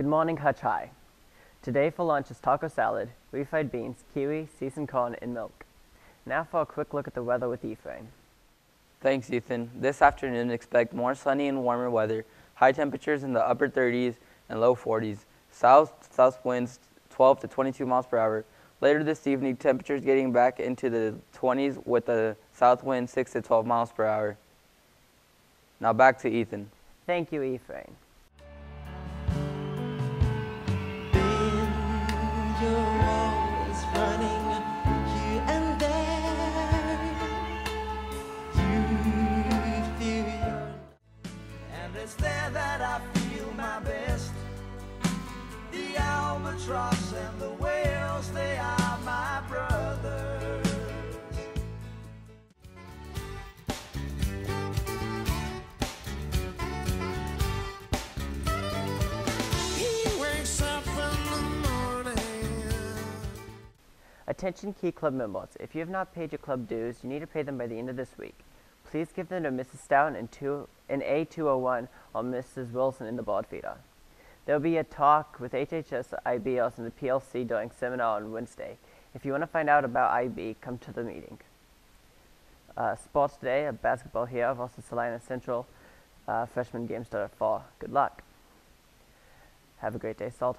Good morning, Hutch High. Today for lunch is taco salad, refried beans, kiwi, seasoned corn, and milk. Now for a quick look at the weather with Ephraim. Thanks, Ethan. This afternoon, expect more sunny and warmer weather. High temperatures in the upper 30s and low 40s. South south winds 12 to 22 miles per hour. Later this evening, temperatures getting back into the 20s with a south wind 6 to 12 miles per hour. Now back to Ethan. Thank you, Ephraim. It's there that I feel my best. The albatross and the whales, they are my brothers. He wakes up in the morning. Attention Key Club members. If you have not paid your club dues, you need to pay them by the end of this week. Please give them to Mrs. Stout and, two, and A201 or Mrs. Wilson in the board feeder. There will be a talk with HHS, IBS, and the PLC during seminar on Wednesday. If you want to find out about IB, come to the meeting. Uh, sports today, a basketball here versus Salina Central. Uh, freshman game start at 4. Good luck. Have a great day, Salt.